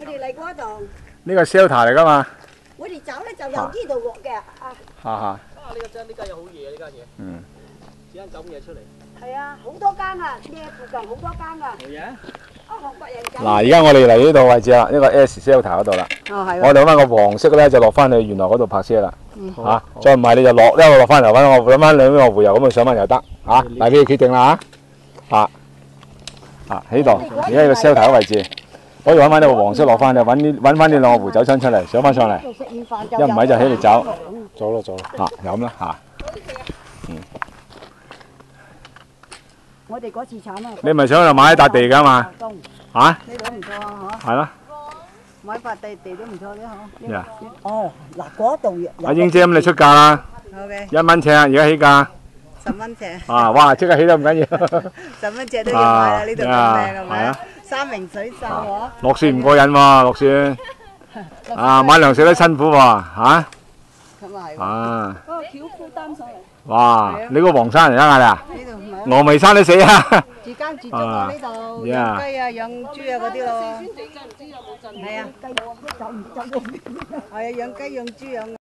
佢哋嚟嗰度，呢個 shelter 嚟噶嘛，我哋走咧就由呢度落嘅。啊，哈哈，啊！呢個真呢間嘢好嘢，呢間嘢。嗯，只間咁嘢出嚟。係啊，好多間啊，呢附近好多間啊。好嘢。啊，韓國人走。嗱，而家我哋嚟呢度位置啦，呢個 S shelter 嗰度啦，哦，係我哋揾翻個黃色咧就落翻去原來嗰度泊車啦，好嚇，再唔係你就落一路落翻嚟揾我揾翻兩個回遊咁去上翻又得，嚇，嗱俾你決定啦嚇，啊，啊喺呢度，而家呢個 shelter 嘅位置，可以揾翻呢個黃色落翻，就揾啲揾翻呢兩個回走槍出嚟，上翻上嚟，一唔係就喺度走，走咯走咯。嚇，就咁啦嚇，我哋嗰次慘啊！你咪想去買一笪地㗎嘛，東嚇，呢度唔錯啊，係啦，嗬，買塊地地都唔錯咧，嗬。咩啊？哦，嗱嗰度有。阿英姐咁你出價啦。一蚊尺而家起價，十蚊尺，啊，哇，即刻起得唔緊要。十蚊尺都要買啦，呢度咁靚啊係咪啊？山明水秀嗬。落雪唔過癮喎，落雪啊，買糧食都辛苦喎，嚇咁啊係喎。啊，嗰個橋夫擔上嚟，哇！你個黃山嚟㗎你啊？呢度唔係啊。峨眉山都死啊！自耕自足啊！呢度養 Yeah 雞啊、養豬啊嗰啲咯。係啊，係啊，養雞養豬養。